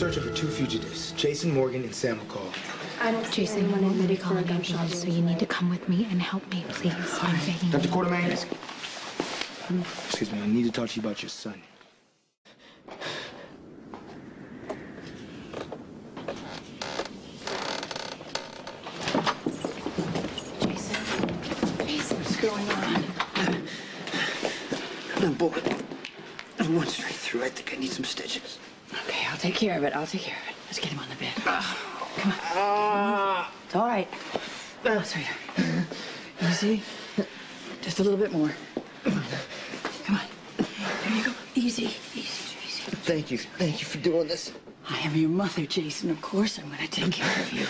searching for two fugitives, Jason Morgan and Sam McCall. Jason, you won't be calling ambulance, so you need to come with me and help me, please. I'm begging Dr. you. Quartermaine? Excuse me, I need to talk to you about your son. Jason. Jason. What's going on? No bullet. I went straight through. I think I need some stitches. Okay, I'll take care of it. I'll take care of it. Let's get him on the bed. Ah. Come on. Ah. It's all right. Oh, sweetheart. Easy. Just a little bit more. Come on. Come on. There you go. Easy, easy, easy. Thank you. Thank you for doing this. I am your mother, Jason. Of course I'm going to take care of you.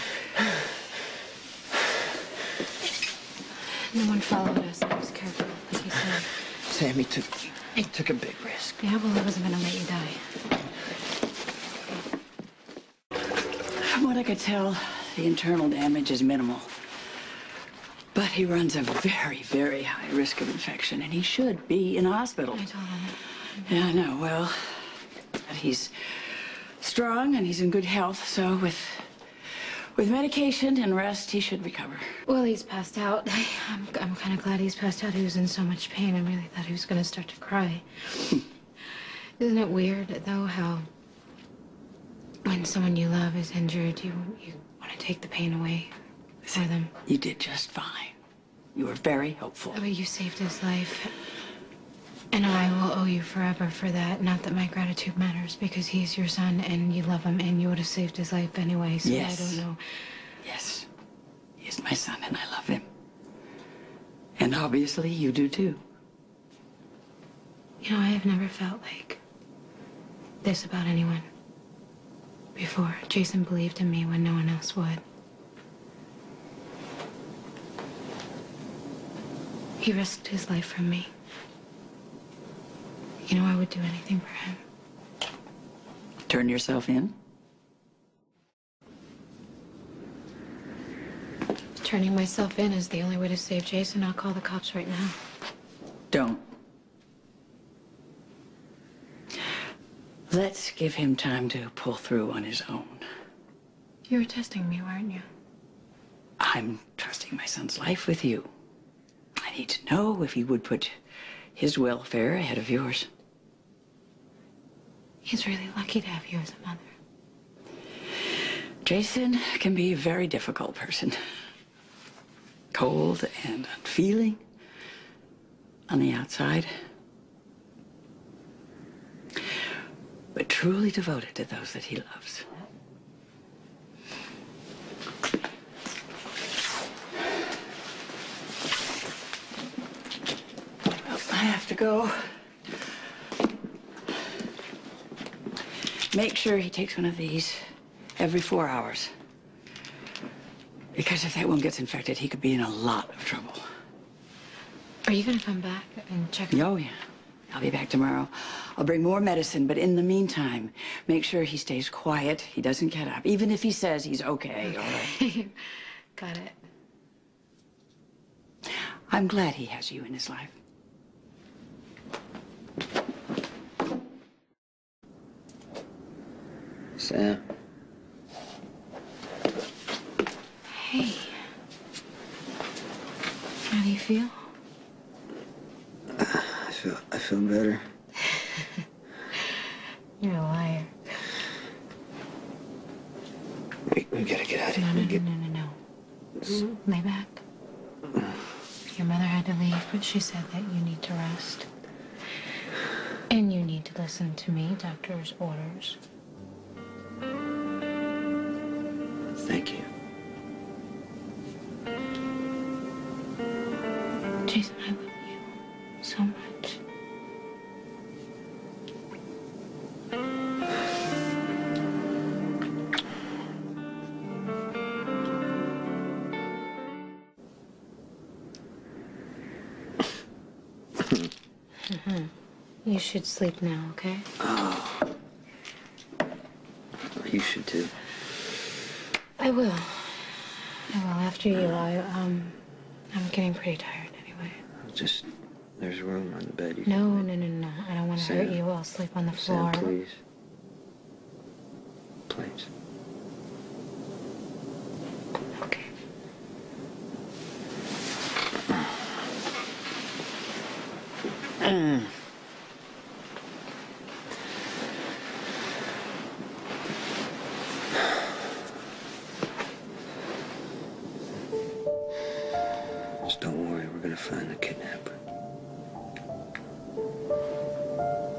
No one followed us. I was careful, like you said. Sammy took he took a big risk. Yeah, well, I wasn't gonna let you die. From what I could tell, the internal damage is minimal. But he runs a very, very high risk of infection, and he should be in a hospital. I told him. Yeah, I know. Well, but he's strong and he's in good health, so with with medication and rest, he should recover. Well, he's passed out. I'm, I'm kind of glad he's passed out. He was in so much pain. I really thought he was gonna start to cry. Isn't it weird, though, how when someone you love is injured, you you want to take the pain away for them? You did just fine. You were very helpful. But you saved his life. And I will owe you forever for that. Not that my gratitude matters because he's your son and you love him and you would have saved his life anyway. So Yes. I don't know. Yes, he is my son, and I love him. And obviously, you do too. You know, I have never felt like this about anyone before. Jason believed in me when no one else would. He risked his life for me. You know, I would do anything for him. Turn yourself in. Turning myself in is the only way to save Jason. I'll call the cops right now. Don't. Let's give him time to pull through on his own. You were testing me, weren't you? I'm trusting my son's life with you. I need to know if he would put his welfare ahead of yours. He's really lucky to have you as a mother. Jason can be a very difficult person. Cold and unfeeling on the outside, but truly devoted to those that he loves. Well, I have to go. Make sure he takes one of these every four hours. Because if that one gets infected, he could be in a lot of trouble. Are you gonna come back and check? Oh, yeah. I'll be back tomorrow. I'll bring more medicine, but in the meantime, make sure he stays quiet. He doesn't get up, even if he says he's okay. all right? Got it. I'm glad he has you in his life. Sam. Hey. How do you feel? I feel I better. You're a liar. We, we gotta get out of No, here. no, We no, get, no, no, no. Lay back. Your mother had to leave, but she said that you need to rest. And you need to listen to me, doctor's orders. Thank you. Jason, I love you so much. Mhm. You should sleep now, okay? Oh. You should too. I will. I will. After you, I um, I'm getting pretty tired anyway. Just, there's room on the bed. You No, no, no, no. I don't want to hurt you. I'll sleep on the Sam, floor. please. Please.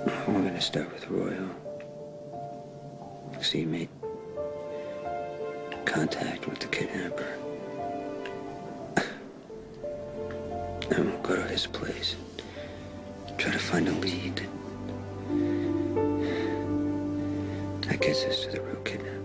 We're gonna start with Royal. See, he made contact with the kidnapper. And we'll go to his place. Try to find a lead. That gets us to the real kidnapper.